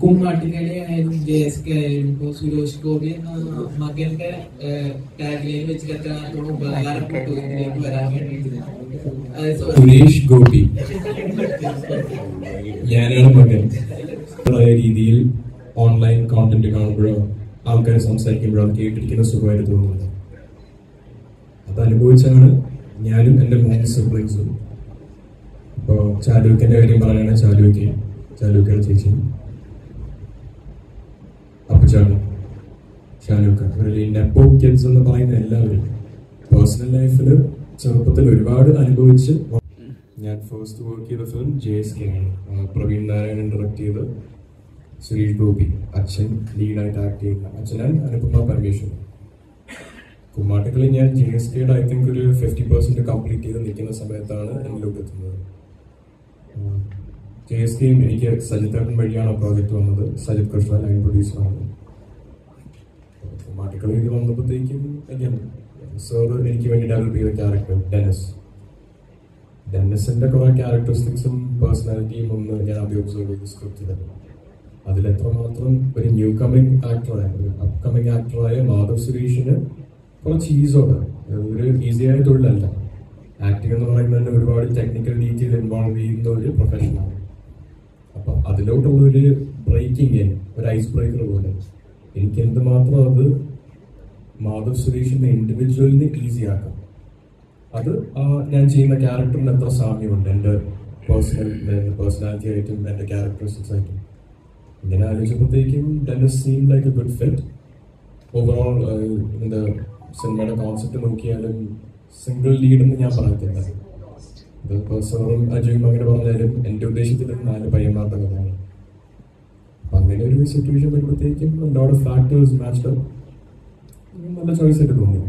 കുമ്മാട്ടികളി ആയാലും J S K ആയാലും ഇപ്പൊ സുരേഷ് ഗോപി എന്ന മകന്റെ ടാഗ്ലൈൻ വെച്ചിട്ട് എത്രത്തോളം ഉപകാരപ്പെട്ടു ഇതിലേക്ക് വരാൻ വേണ്ടിയിട്ട്. സുരേഷ് ഗോപി. ഞാനാണ് മകൻ. രീതിയിൽ ഓൺലൈൻ കോണ്ടന്റ് കാണുമ്പോഴോ ആൾക്കാർ സംസാരിക്കുമ്പോഴോ കേട്ടിരിക്കുന്ന സുഖമായിട്ട് തോന്നുന്നത് അത് അനുഭവിച്ചാണ് ഞാനും എന്റെ മൂന്ന് സിബ്ലിങ്സും ഇപ്പോൾ ചാലൂക്കിന്റെ കാര്യം പറയുകയാണെങ്കിൽ ചാലൂക്ക് ചാലൂക്കയുടെ അപ്പച്ചാണ് ഷാനൂക്ക ഇവരിൽ നെപ്പോ കിഡ്സ് എന്ന് പറയുന്ന എല്ലാവരും പേഴ്സണൽ ലൈഫിൽ ചെറുപ്പത്തിൽ ഒരുപാട് അനുഭവിച്ച് ഞാൻ ഫസ്റ്റ് വർക്ക് ചെയ്ത ഫിലിം ജെ എസ് കെ ആണ്. പ്രവീൺ നാരായണൻ ഡയറക്ട് ചെയ്ത് സുരേഷ് ഗോപി അച്ഛൻ ലീഡായിട്ട് ആക്ട് ചെയ്യുന്ന അച്ഛനാൻ അനുപമ പരമേശ്വരൻ. കുമ്മാട്ടക്കളി ഞാൻ ജി എസ് കെയുടെ ഐ തിങ്ക് ഒരു ഫിഫ്റ്റി പെർസെന്റ് കംപ്ലീറ്റ് ചെയ്ത് നിൽക്കുന്ന സമയത്താണ് എന്നിലോട്ട് എത്തുന്നത്. ജെ എസ് കെയും എനിക്ക് സജിത് ഏട്ടൻ വഴിയാണ് പ്രോജക്റ്റ് വന്നത്. സജിത് കൃഷ്ണ ലൈൻ പ്രൊഡ്യൂസറാണ് കുമ്മാട്ടിക്കളിയിൽ വന്നപ്പോഴത്തേക്കും സാർ എനിക്ക് വേണ്ടി ഡെവലപ്പ് ചെയ്ത ക്യാരക്ടർ ഡെനസ് ഡെന്നിസിന്റെ കുറെ ക്യാരക്ടറിസ്റ്റിക്സും പേഴ്സണാലിറ്റിയും ഒന്ന് ഞാൻ ആദ്യം ഒബ്സർവ് ചെയ്ത് സ്ക്രിപ്റ്റിൽ അതിൽ എത്രമാത്രം ഒരു ന്യൂ കമ്മിങ് ആക്ടറായ ഒരു അപ്കമിങ് ആക്ടറായ മാധവ് സുരേഷിന് കുറച്ച് ഈസോടെ ഒരു ഈസിയായ തൊഴിലല്ല. ആക്ടിംഗ് എന്ന് പറയുന്നത് തന്നെ ഒരുപാട് ടെക്നിക്കൽ ഡീറ്റെയിൽ ഇൻവോൾവ് ചെയ്യുന്ന ഒരു പ്രൊഫഷനാണ് അപ്പൊ അതിലോട്ടുള്ള ഒരു ബ്രേക്കിംഗ് ഒരു ഐസ് ബ്രേക്കർ പോലെ. എനിക്ക് എന്തുമാത്രം അത് മാധവ് സുരേഷിന്റെ ഇൻഡിവിജ്വലിനെ ഈസി ആക്കാം. അത് ഞാൻ ചെയ്യുന്ന ക്യാരക്ടറിന് എത്ര സാമ്യമുണ്ട്? എന്റെ പേഴ്സണൽ പേഴ്സണാലിറ്റി ആയിട്ടും എന്റെ ക്യാരക്ടറിസ്റ്റിക്സ് ആയിട്ടും. ഇങ്ങനെ ആലോചിച്ചപ്പോഴത്തേക്കും Dennis seem like a good fit overall എന്താ സിനിമയുടെ കോൺസെപ്റ്റ് നോക്കിയാലും സിംഗിൾ ലീഡ് എന്ന് ഞാൻ പറയത്തില്ല. ഇത് പേഴ്സണലും അജയും അങ്ങനെ പറഞ്ഞാലും എന്റെ ഉദ്ദേശത്തിൽ നാല് പയ്യന്മാരുടെ കഥയാണ്. അങ്ങനെ ഒരു സിറ്റുവേഷൻ വരുമ്പോഴത്തേക്കും ലോഡ് ഫാക്ടേഴ്സ് മാച്ച്ഡ് നല്ല ചോയ്സ് ആയിട്ട് തോന്നി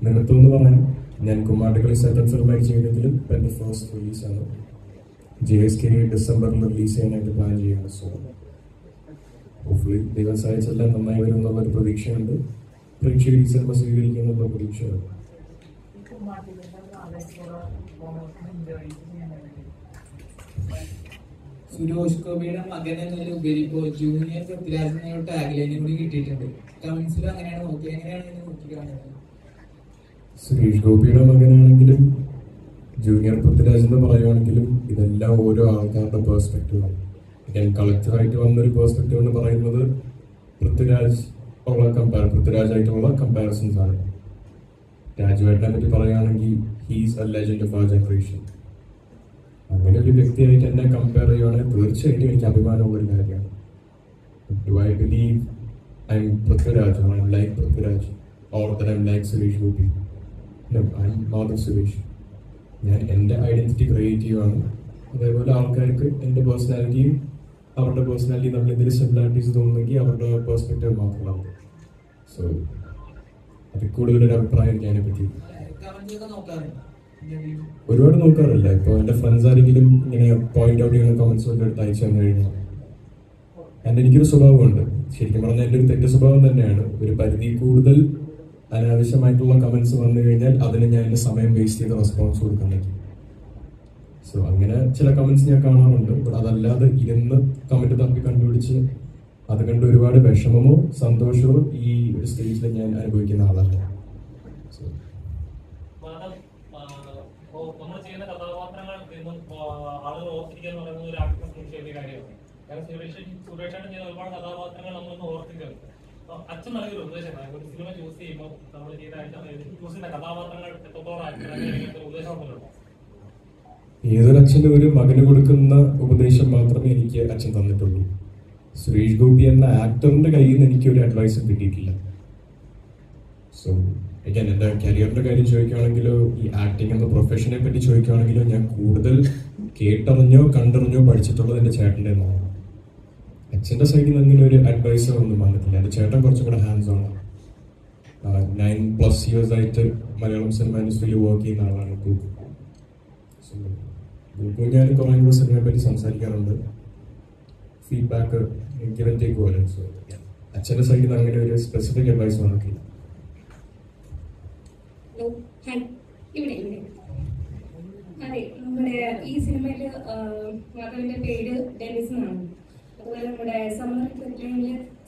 നിങ്ങൾ എന്ന് പറയാൻ ഞാൻ കുമ്മാട്ടിക്കളി സെക്കൻഡ് ഫിലിമായി ഇപ്പം എന്റെ ഫസ്റ്റ് റിലീസാണ് ജി എസ് കെ ഡിസംബറിൽ റിലീസ് ചെയ്യാനായിട്ട് പ്ലാൻ ചെയ്യുന്നത് സോ ഹോപ്പ്ഫുള്ളി ദൈവം സഹായിച്ചെല്ലാം നന്നായി വരും എന്നുള്ളൊരു പ്രതീക്ഷയുണ്ട്. പ്രേക്ഷകർ ഈ സിനിമ സ്വീകരിക്കുമെന്നുള്ള പ്രതീക്ഷയുണ്ട് സുരേഷ് ഗോപിയുടെ മകൻ ഉപരി ഇപ്പോ ജൂനിയർ പൃഥ്വിരാജ് എന്ന ടാഗ്ലൈനും കൂടി കിട്ടിയിട്ടുണ്ട്. കമന്റ്സിലും അങ്ങനെയാണ് നോക്കി എങ്ങനെയാണ് ഇതിനെ നോക്കി കാണുന്നത്? സുരേഷ് ഗോപിയുടെ മകനാണെങ്കിലും ജൂനിയർ പൃഥ്വിരാജ് എന്ന് പറയുകയാണെങ്കിലും ഇതെല്ലാം ഓരോ ആൾക്കാരുടെ പേഴ്സ്പെക്റ്റീവാണ് ഞാൻ കളക്ടറായിട്ട് വന്നൊരു പേഴ്സ്പെക്റ്റീവ് എന്ന് പറയുന്നത് പൃഥ്വിരാജ് ഉള്ള കമ്പാർ പൃഥ്വിരാജായിട്ടുള്ള കമ്പാരിസൺസ് ആണ്. രാജുവേട്ടനെ പറ്റി പറയുകയാണെങ്കിൽ ഹീസ് എ ലെജൻഡ് ഓഫ് ആ ജനറേഷൻ അങ്ങനെ ഒരു വ്യക്തിയായിട്ട് എന്നെ കമ്പയർ ചെയ്യുവാണെങ്കിൽ തീർച്ചയായിട്ടും എനിക്ക് അഭിമാനമുള്ള ഒരു കാര്യമാണ്. Do I believe I'm Prithviraj I'm like Prithviraj or the I'm like Suresh Gopi I'm Madhav Suresh ഞാൻ എന്റെ ഐഡന്റിറ്റി ക്രിയേറ്റ് ചെയ്യുവാണ്. അതേപോലെ ആൾക്കാർക്ക് എന്റെ പേഴ്സണാലിറ്റിയും അവരുടെ പേഴ്സണാലിറ്റി തമ്മിൽ എന്തെങ്കിലും സിമിലാരിറ്റീസ് തോന്നുന്നെങ്കിൽ അവരുടെ പേഴ്സ്പെക്റ്റീവ് മാത്രമാണ്. സോ അതിൽ കൂടുതലൊരു അഭിപ്രായം ഞാനെ പറ്റി ഒരുപാട് നോക്കാറില്ല. ഇപ്പോൾ എന്റെ ഫ്രണ്ട്സ് ആരെങ്കിലും ഇങ്ങനെ പോയിന്റ് ഔട്ട് ചെയ്യുന്ന കമന്റ്സ് വല്ല എടുത്ത് അയച്ചു തന്നു കഴിഞ്ഞാൽ എന്റെ എനിക്കൊരു സ്വഭാവമുണ്ട്. ശരിക്കും പറഞ്ഞാൽ എന്റെ ഒരു തെറ്റ് സ്വഭാവം തന്നെയാണ്. ഒരു പരിധി കൂടുതൽ അനാവശ്യമായിട്ടുള്ള കമന്റ്സ് വന്നു കഴിഞ്ഞാൽ അതിന് ഞാൻ എന്റെ സമയം വേസ്റ്റ് ചെയ്ത് റെസ്പോൺസ് കൊടുക്കുന്നെങ്കിൽ സോ അങ്ങനെ ചില കമന്റ്സ് ഞാൻ കാണാറുണ്ട്. ബട്ട് അതല്ലാതെ ഇരുന്ന് കമന്റ് തപ്പി കണ്ടുപിടിച്ച് അത് കണ്ട് ഒരുപാട് വിഷമമോ സന്തോഷമോ ഈ ഒരു സ്റ്റേജിൽ ഞാൻ അനുഭവിക്കുന്ന ആളല്ല സോ മാഡം നമ്മൾ ചെയ്യുന്ന എന്നും ആളുകൾ ഓർത്തിരിക്കുക എന്ന് പറയുന്നത് ഒരു വലിയ കാര്യമാണ്. കാരണം സുരേഷ് സുരേഷാണ് ചെയ്ത ഒരുപാട് കഥാപാത്രങ്ങൾ നമ്മളൊന്ന് ഓർത്തിരിക്കുന്നത് അപ്പൊ അച്ഛൻ നൽകിയൊരു ഉപദേശമാണ് ഒരു സിനിമ ചൂസ് ചെയ്യുമ്പോൾ നമ്മൾ ചെയ്ത ചൂസ് ചെയ്യുന്ന കഥാപാത്രങ്ങൾ എത്രത്തോളം ഉപദേശം ഉണ്ടല്ലോ. ഏതൊരു അച്ഛനും ഒരു മകന് കൊടുക്കുന്ന ഉപദേശം മാത്രമേ എനിക്ക് അച്ഛൻ തന്നിട്ടുള്ളൂ. സുരേഷ് ഗോപി എന്ന ആക്ടറിന്റെ കയ്യിൽ നിന്ന് എനിക്ക് ഒരു അഡ്വൈസും കിട്ടിയിട്ടില്ല. സോ again എന്റെ കരിയറിന്റെ കാര്യം ചോദിക്കുകയാണെങ്കിലോ ഈ ആക്ടിങ് എന്ന പ്രൊഫഷനെ പറ്റി ചോദിക്കുകയാണെങ്കിലോ ഞാൻ കൂടുതൽ കേട്ടറിഞ്ഞോ കണ്ടറിഞ്ഞോ പഠിച്ചിട്ടുള്ളത് എന്റെ ചേട്ടന്റെ നിന്നാണ് അച്ഛന്റെ സൈഡിൽ നിന്ന് അങ്ങനെ ഒരു അഡ്വൈസോ ഒന്നും വന്നിട്ടില്ല. എന്റെ ചേട്ടൻ കുറച്ചും കൂടെ ഹാൻഡ്സ് ആണ് നയൻ പ്ലസ് ഇയേഴ്സ് ആയിട്ട് മലയാളം സിനിമ ഇൻഡസ്ട്രിയിൽ വർക്ക് ചെയ്യുന്ന ആളാണ് ഗൂഗിൾ ഞാൻ കുറേ കൂടെ സിനിമയെ പറ്റി സംസാരിക്കാറുണ്ട്. ഫീഡ്ബാക്ക് എനിക്ക് ടേക്ക് അച്ഛന്റെ സൈഡിൽ നിന്ന് അങ്ങനെ ഒരു സ്പെസിഫിക് അഡ്വൈസ് വന്നിട്ടില്ല. ഹലോ ഹായ് ഇവിടെ ഇവിടെ. അതെ നമ്മുടെ ഈ സിനിമയിൽ മാധവന്റെ പേര് ഡെന്നിസ് എന്നാണ്. അതുപോലെ നമ്മുടെ സമ്മർ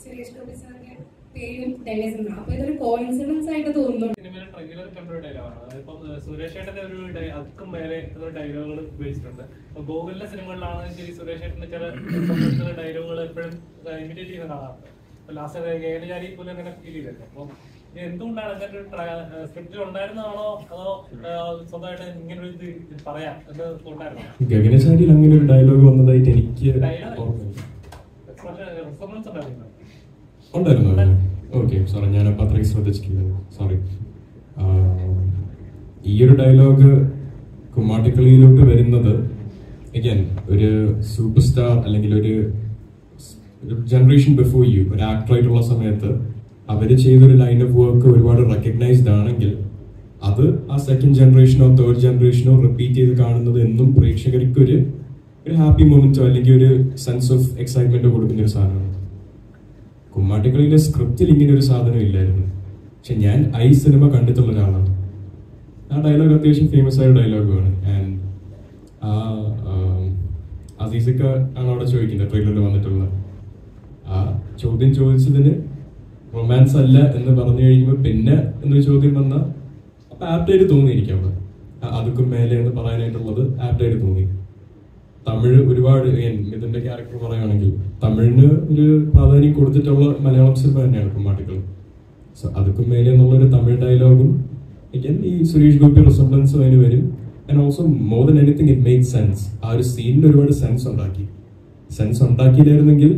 സുരേഷ് ഗോപി സാറിന്റെ പേരും ഡെന്നിസ് എന്നാണ്. അപ്പൊ ഇതൊരു കോയിൻസിഡൻസ് ആയിട്ട് തോന്നുന്നു ഡയലോഗാണ് സുരേഷ് ഒരു മേലെ ഡയലോഗുകൾ ഉപയോഗിച്ചിട്ടുണ്ട്. അപ്പൊ ഗോകുലിന്റെ ശരി സുരേഷ് ഏട്ടന്റെ ചില ഡയലോഗുകൾ എപ്പോഴും ഇമിറ്റേറ്റ് ചെയ്യുന്ന കാണാറുണ്ട് ലാസ്റ്റ് ഗേനജാരി പോലും അങ്ങനെ ഫീൽ ചെയ്തിരുന്നു അപ്പം എന്തുകൊണ്ടാണ് അങ്ങനെ ഒരു സ്ക്രിപ്റ്റ് ഉണ്ടായിരുന്നതാണോ? അതോ സ്വന്തമായിട്ട് ഇങ്ങനെ ഒരു ഇത് പറയാം. ഗഗനചാരിയിൽ അങ്ങനെ ഒരു ഡയലോഗ് വന്നതായിട്ട് എനിക്ക് ഉണ്ടായിരുന്നു? ഓക്കെ സോറി ഞാനപ്പോൾ അത്രയും ശ്രദ്ധിച്ചിട്ടില്ല. സോറി ഈ ഒരു ഡയലോഗ് കുമ്മാട്ടിക്കളിയിലോട്ട് വരുന്നത് അഗൈൻ ഒരു സൂപ്പർ സ്റ്റാർ അല്ലെങ്കിൽ ഒരു ജനറേഷൻ ബിഫോർ യു ഒരു ആക്ടർ ആയിട്ടുള്ള സമയത്ത് അവർ ചെയ്തൊരു ലൈൻ ഓഫ് വർക്ക് ഒരുപാട് റെക്കഗ്നൈസ്ഡ് ആണെങ്കിൽ അത് ആ സെക്കൻഡ് ജനറേഷനോ തേർഡ് ജനറേഷനോ റിപ്പീറ്റ് ചെയ്ത് കാണുന്നത് എന്നും പ്രേക്ഷകർക്ക് ഒരു ഒരു ഹാപ്പി മൊമെന്റോ അല്ലെങ്കിൽ ഒരു സെൻസ് ഓഫ് എക്സൈറ്റ്മെന്റോ കൊടുക്കുന്ന ഒരു സാധനമാണ്. കുമ്മാട്ടിക്കളിയിലെ സ്ക്രിപ്റ്റിൽ ഇങ്ങനെ ഒരു സാധനം ഇല്ലായിരുന്നു. പക്ഷെ ഞാൻ ഐ സിനിമ കണ്ടിട്ടുള്ള ഒരാളാണ്. ആ ഡയലോഗ് അത്യാവശ്യം ഫേമസ് ആയ ഡയലോഗാണ് ആൻഡ് ആ അസീസക്ക ആണ് അവിടെ ചോദിക്കുന്നത് ട്രെയിലറിൽ വന്നിട്ടുള്ള. ആ ചോദ്യം ചോദിച്ചതിന് റൊമാൻസ് അല്ല എന്ന് പറഞ്ഞു കഴിയുമ്പോൾ പിന്നെ എന്നൊരു ചോദ്യം വന്നാൽ അപ്പൊ ആപ്റ്റായിട്ട് തോന്നിയിരിക്കാം അവിടെ. അതുക്കും മേലെ എന്ന് പറയാനായിട്ടുള്ളത് ആപ്റ്റായിട്ട് തോന്നി. തമിഴ് ഒരുപാട് ഇതിന്റെ ക്യാരക്ടർ പറയുകയാണെങ്കിൽ തമിഴിന് ഒരു പ്രാധാന്യം കൊടുത്തിട്ടുള്ള മലയാളം സിനിമ തന്നെയാണ് കുമ്മാട്ടികൾ സോ അതുക്കും മേലെ എന്നുള്ളൊരു തമിഴ് ഡയലോഗും ഈ സുരേഷ് ഗോപി റിസംബ്ലൻസും അതിന് വരും. And also more than anything it make sense ആ ഒരു സീനിൽ ഒരുപാട് സെൻസ് ഉണ്ടാക്കി. സെൻസ് ഉണ്ടാക്കിയില്ലായിരുന്നെങ്കിൽ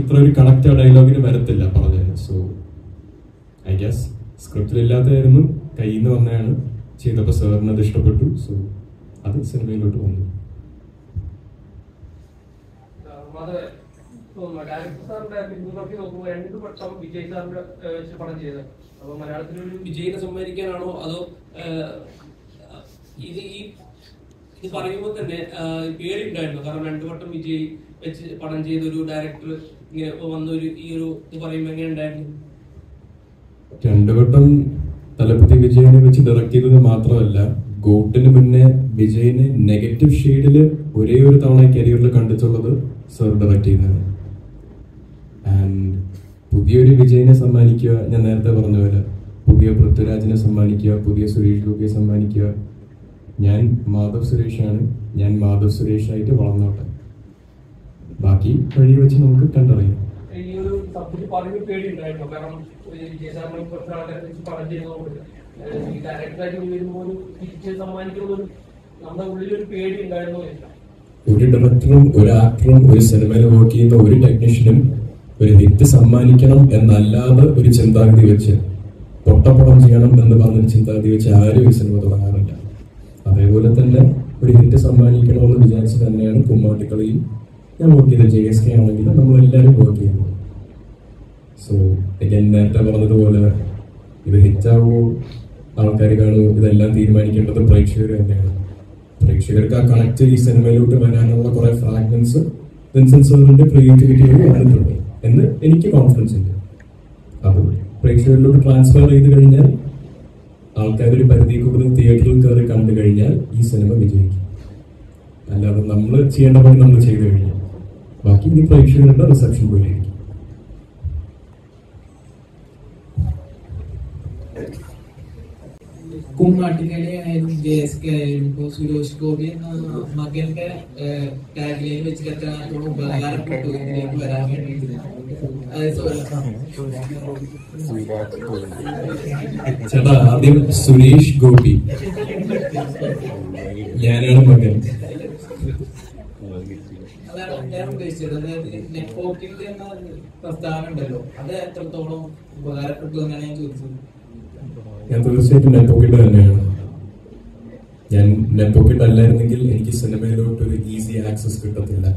ഇത്ര ഒരു കണക്ട് ആ ഡയലോഗിന് വരത്തില്ല പറഞ്ഞത്. സോ ഐ ഗസ് സ്ക്രിപ്റ്റിലില്ലാത്തതായിരുന്നു കയ്യിൽ നിന്ന് വന്നതാണ് ചെയ്തപ്പോൾ സാറിന് അത് ഇഷ്ടപ്പെട്ടു. സോ അത് സിനിമയിലോട്ട് വന്നു. ഡയറക്ടർ സാറിന്റെ ഫിലിമോഗ്രഫി നോക്കുമ്പോൾ രണ്ട് വട്ടം വിജയ് സാറിന്റെ പടം ചെയ്തത്. അപ്പൊ മലയാളത്തിലൊരു വിജയിനെ സമ്മാനിക്കാനാണോ അതോ ഇത് ഈ ഇത് പറയുമ്പോൾ തന്നെ പേടി പേടിയുണ്ടായിരുന്നു. കാരണം രണ്ടു വട്ടം വിജയ് വെച്ച് പടം ചെയ്ത ഒരു ഡയറക്ടർ ഇങ്ങനെ വന്നൊരു ഈ ഒരു ഇത് പറയുമ്പോൾ എങ്ങനെ ഉണ്ടായിരുന്നു? രണ്ടു വട്ടം വിജയനെ വെച്ച് ഡയറക്ട് മാത്രമല്ല ഗോട്ടിന് മുന്നേ വിജയനെ നെഗറ്റീവ് ഷെയ്ഡിൽ ഒരേ ഒരു തവണ കരിയറിൽ കണ്ടിട്ടുള്ളത് സർ ഡയറക്ട് ചെയ്തതാണ്. ആൻഡ് പുതിയൊരു വിജയനെ സമ്മാനിക്കുക ഞാൻ നേരത്തെ പറഞ്ഞ പോലെ പുതിയ പൃഥ്വിരാജിനെ സമ്മാനിക്കുക പുതിയ സുരേഷ് ഗോപിയെ സമ്മാനിക്കുക. ഞാൻ മാധവ് സുരേഷാണ്. ഞാൻ മാധവ് സുരേഷായിട്ട് വളർന്നോട്ടെ. ബാക്കി വഴി വെച്ച് നമുക്ക് കണ്ടറിയാം. ഒരു ഡയറക്ടറും ഒരു ആക്ടറും ഒരു സിനിമയിൽ വർക്ക് ചെയ്യുന്ന ഒരു ടെക്നീഷ്യനും ഒരു ഹിറ്റ് സമ്മാനിക്കണം എന്നല്ലാതെ ഒരു ചിന്താഗതി വെച്ച് പൊട്ടപ്പടം ചെയ്യണം എന്ന് പറഞ്ഞൊരു ചിന്താഗതി വെച്ച് ആരും ഈ സിനിമ തുടങ്ങാറില്ല. അതേപോലെ തന്നെ ഒരു ഹിറ്റ് സമ്മാനിക്കണമെന്ന് വിചാരിച്ച് തന്നെയാണ് കുമ്മാട്ടിക്കളിയും ഞാൻ വർക്ക് ചെയ്ത ജെ എസ് കെ ആണെങ്കിലും നമ്മൾ എല്ലാവരും വർക്ക് ചെയ്യുന്നു. സോ ഞാൻ നേരത്തെ പറഞ്ഞതുപോലെ ഇത് ഹിറ്റാവോ ആൾക്കാർ കാണുമോ ഇതെല്ലാം തീരുമാനിക്കേണ്ടത് പ്രേക്ഷകർ തന്നെയാണ്. പ്രേക്ഷകർക്ക് ആ കണക്ട് ഈ സിനിമയിലോട്ട് വരാനുള്ള കുറെ ഫ്രാഗ്മെന്റ്സ് വിൻസെന്റ് സാറിന്റെ ക്രിയേറ്റിവിറ്റി വഴി വന്നിട്ടുണ്ട് എന്ന് എനിക്ക് കോൺഫിഡൻസ് ഉണ്ട്. അത് പ്രേക്ഷകരിലോട്ട് ട്രാൻസ്ഫർ ചെയ്ത് കഴിഞ്ഞാൽ ആൾക്കാർ ഒരു പരിധി കൂടുതൽ തിയേറ്ററിൽ കയറി കണ്ടു കഴിഞ്ഞാൽ ഈ സിനിമ വിജയിക്കും. അല്ലാതെ നമ്മൾ ചെയ്യേണ്ട പണി നമ്മൾ ചെയ്തു കഴിഞ്ഞു ബാക്കി ഇനി പ്രേക്ഷകരുടെ റിസപ്ഷൻ പോലെയായിരിക്കും കുമ്മാട്ടിക്കളി ആയാലും ജെ എസ് കെ ആയാലും ഇപ്പൊ സുരേഷ് ഗോപി എന്ന മകന്റെ ടാഗ്ലൈൻ വെച്ചിട്ട് എത്രത്തോളം ഉപകാരപ്പെട്ടു ഇതിലേക്ക് വരാൻ വേണ്ടിയിട്ട്. അത് ചേട്ടാ ആദ്യം സുരേഷ് ഗോപി. ഞാനാണ് മകൻ. അതാണ് ഞാൻ ഉദ്ദേശിച്ചത് അതായത് നെറ്റ്വർക്കിംഗ് എന്ന പ്രസ്താവന ഉണ്ടല്ലോ. അത് എത്രത്തോളം ഉപകാരപ്പെട്ടു എന്നാണ് ഞാൻ ചോദിച്ചത്. ഞാൻ തീർച്ചയായിട്ടും നെപ്പോക്കിട്ട് തന്നെയാണ്. ഞാൻ നെപ്പോക്കിട്ട് അല്ലായിരുന്നെങ്കിൽ എനിക്ക് സിനിമയിലോട്ട് ഒരു ഈസി ആക്സസ് കിട്ടത്തില്ല.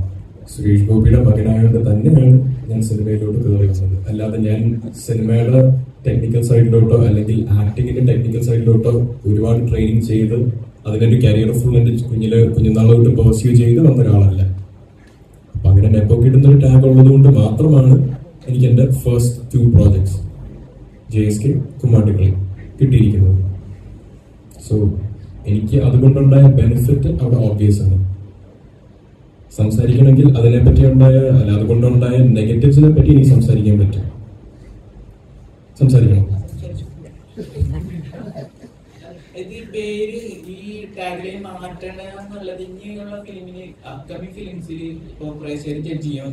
സുരേഷ് ഗോപിയുടെ മകനായതുകൊണ്ട് തന്നെയാണ് ഞാൻ സിനിമയിലോട്ട് കയറി വന്നത്. അല്ലാതെ ഞാൻ സിനിമയുടെ ടെക്നിക്കൽ സൈഡിലോട്ടോ അല്ലെങ്കിൽ ആക്ടിങ്ങിന്റെ ടെക്നിക്കൽ സൈഡിലോട്ടോ ഒരുപാട് ട്രെയിനിങ് ചെയ്ത് അതിനൊരു കരിയർ ഫുൾ എന്റെ കുഞ്ഞിലെ കുഞ്ഞുനാളോട്ട് പെർസ്യൂ ചെയ്ത് വന്ന ഒരാളല്ല നെപ്പോ കിട്ടുന്ന ഒരു ടാഗ് ഉള്ളത് കൊണ്ട് മാത്രമാണ് എനിക്ക് എന്റെ first two projects J S K Kummattikkali കിട്ടിയിരിക്കുന്നത്. സോ എനിക്ക് അതുകൊണ്ടുണ്ടായ ബെനിഫിറ്റ് അവിടെ ഓബ്വിയസ് ആണ്. സംസാരിക്കണമെങ്കിൽ അതിനെപ്പറ്റി ഉണ്ടായ അല്ല അതുകൊണ്ടുണ്ടായ നെഗറ്റീവ്സിനെ പറ്റി എനിക്ക് സംസാരിക്കാൻ പറ്റും. സംസാരിക്കണം. ഈ പേര് ഈ ടാഗ്ലൈൻ മാറ്റണ എന്നുള്ളത് ഇനിയുള്ള ഫിലിമിന് അപ്കമിങ് ഫിലിംസിൽ ഇപ്പൊ പ്രേക്ഷകർ ജഡ്ജ് ചെയ്യാൻ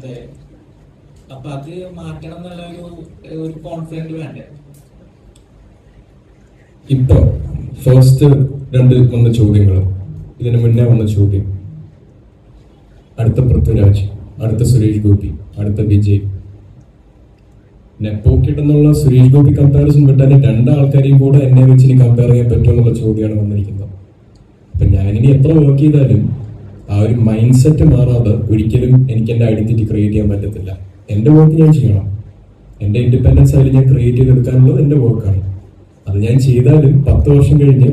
അപ്പൊ അത് മാറ്റണം എന്നുള്ള ഒരു ഒരു കോൺഫിഡന്റ് വേണ്ടേ? ഇപ്പൊ ഫസ്റ്റ് രണ്ട് വന്ന ചോദ്യങ്ങൾ ഇതിനു മുന്നേ വന്ന ചോദ്യം. അടുത്ത പൃഥ്വിരാജ് അടുത്ത സുരേഷ് ഗോപി അടുത്ത വിജയ്. നെപ്പോക്കിട്ട് എന്നുള്ള സുരേഷ് ഗോപി കമ്പാരിസൺ വിട്ടാൽ രണ്ടാൾക്കാരെയും കൂടെ എന്നെ വെച്ച് ഇനി കമ്പയർ ചെയ്യാൻ പറ്റുമോ എന്നുള്ള ചോദ്യമാണ് വന്നിരിക്കുന്നത്. അപ്പൊ ഞാനിനി എത്ര വർക്ക് ചെയ്താലും ആ ഒരു മൈൻഡ് സെറ്റ് മാറാതെ ഒരിക്കലും എനിക്ക് എന്റെ ഐഡന്റിറ്റി ക്രിയേറ്റ് ചെയ്യാൻ പറ്റത്തില്ല. എന്റെ വർക്ക് ഞാൻ ചെയ്യണം. എന്റെ ഇൻഡിപെൻഡൻസ് അതിൽ ഞാൻ ക്രിയേറ്റ് ചെയ്തെടുക്കാനുള്ളത് എന്റെ വർക്കാണ് അത് ഞാൻ ചെയ്താലും പത്ത് വർഷം കഴിഞ്ഞ്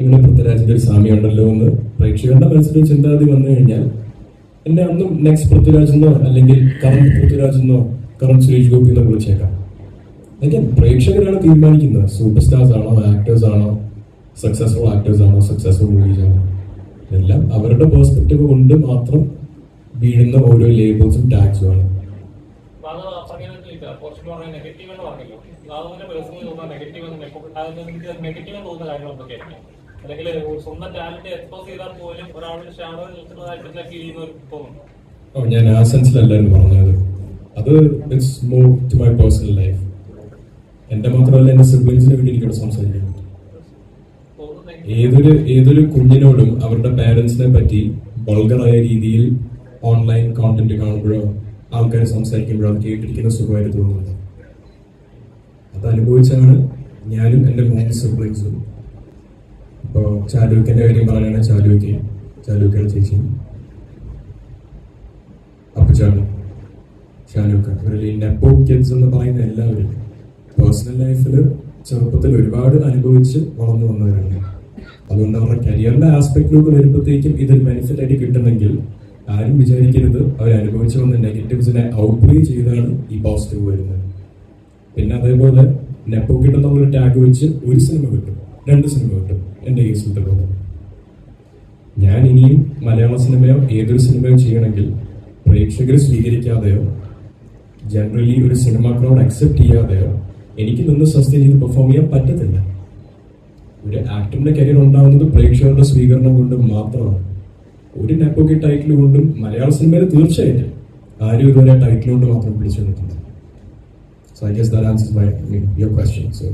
ഇവിടെ പൃഥ്വിരാജിന്റെ ഒരു സാമ്യമുണ്ടല്ലോ എന്ന് പ്രേക്ഷകരുടെ മനസ്സിൽ ചിന്താഗതി വന്നു കഴിഞ്ഞാൽ എന്നെ അന്നും നെക്സ്റ്റ് പൃഥ്വിരാജ് എന്നോ അല്ലെങ്കിൽ കറണ്ട് പൃഥ്വിരാജ് കറണ്ട് സുരേഷ് ഗോപി എന്നോ വിളിച്ചേക്കാം. അതൊക്കെ പ്രേക്ഷകരാണ് തീരുമാനിക്കുന്നത്. സൂപ്പർ സ്റ്റാർസ് ആണോ ആക്ടേഴ്സ് ആണോ സക്സസ്ഫുൾ ആക്ടേഴ്സ് ആണോ സക്സസ്ഫുൾ മൂവീസ് ആണോ. എല്ലാം അവരുടെ പേഴ്സ്പെക്റ്റീവ് കൊണ്ട് മാത്രം വീഴുന്ന ഓരോ ലേബിൾസും ടാക്സും ആണ്. ഞാൻ ആ സെൻസിലല്ലായിരുന്നു പറഞ്ഞത്. അത് means more to my personal life എന്റെ മാത്രമല്ല എന്റെ സിബ്ലിങ്സിനെ വേണ്ടി എനിക്കവിടെ സംസാരിക്കാൻ പറ്റും ഏതൊരു ഏതൊരു കുഞ്ഞിനോടും അവരുടെ പേരൻസിനെ പറ്റി ബൾഗറായ രീതിയിൽ ഓൺലൈൻ കോണ്ടന്റ് കാണുമ്പോഴോ ആൾക്കാർ സംസാരിക്കുമ്പോഴോ അത് കേട്ടിരിക്കുന്ന സുഖമായിട്ട് തോന്നുന്നത്. അത് അനുഭവിച്ചാണ് ഞാനും എന്റെ മൂന്ന് സിബ്ലിങ്സും ഇപ്പോൾ ചാലുക്കിന്റെ കാര്യം പറയുകയാണെങ്കിൽ ചാലൂക്ക് ചാലൂക്കയുടെ ചേച്ചി അപ്പുചാണ് ഷാനൂക്ക് ഇവരിൽ നെപ്പോ കിഡ്സ് എന്ന് പറയുന്ന എല്ലാവരും പേഴ്സണൽ ലൈഫിൽ ചെറുപ്പത്തിൽ ഒരുപാട് അനുഭവിച്ച് വളർന്നു വന്നവരാണ്. അതുകൊണ്ട് അവരുടെ കരിയറിന്റെ ആസ്പെക്റ്റിലോട്ട് വരുമ്പോഴത്തേക്കും ഇതിൽ ബെനിഫിറ്റ് ആയിട്ട് കിട്ടുന്നെങ്കിൽ ആരും വിചാരിക്കരുത്. അവർ അനുഭവിച്ചു വന്ന നെഗറ്റീവ്സിനെ ഔട്ട്പ്ലേ ചെയ്താണ് ഈ പോസിറ്റീവ് വരുന്നത്. പിന്നെ അതേപോലെ നെപ്പോ ഒരു ടാഗ് വെച്ച് ഒരു സിനിമ കിട്ടും. രണ്ട് സിനിമ കിട്ടും. എന്റെ കേസിലത്തെ പോലെ. ഞാൻ ഇനിയും മലയാള സിനിമയോ ഏതൊരു സിനിമയോ ചെയ്യണമെങ്കിൽ പ്രേക്ഷകർ സ്വീകരിക്കാതെയോ ജനറലി ഒരു സിനിമ ക്രൗഡ് അക്സെപ്റ്റ് ചെയ്യാതെ എനിക്ക് നിന്ന് സസ്റ്റെയിൻ ചെയ്ത് പെർഫോം ചെയ്യാൻ പറ്റത്തില്ല. ഒരു ആക്ടറിന്റെ കരിയർ ഉണ്ടാകുന്നത് പ്രേക്ഷകരുടെ സ്വീകരണം കൊണ്ട് മാത്രമാണ്. ഒരു നെപ്പോക്കി ടൈറ്റിൽ കൊണ്ടും മലയാള സിനിമയിൽ തീർച്ചയായിട്ടും ആരും ഇതുവരെ ടൈറ്റിൽ കൊണ്ട് മാത്രം പിടിച്ചു നിൽക്കുന്നത് so I guess that answer my your question so